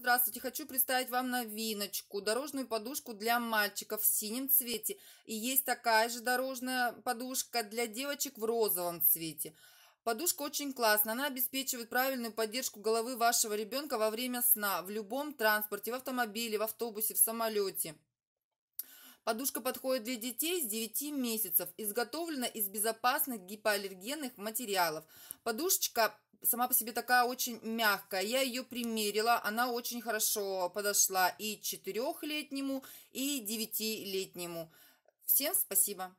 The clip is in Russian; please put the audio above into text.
Здравствуйте, хочу представить вам новиночку, дорожную подушку для мальчиков в синем цвете. И есть такая же дорожная подушка для девочек в розовом цвете. Подушка очень классная, она обеспечивает правильную поддержку головы вашего ребенка во время сна, в любом транспорте, в автомобиле, в автобусе, в самолете. Подушка подходит для детей с 9 месяцев, изготовлена из безопасных гипоаллергенных материалов. Подушечка сама по себе такая очень мягкая. Я ее примерила, она очень хорошо подошла и четырехлетнему, и девятилетнему. Всем спасибо!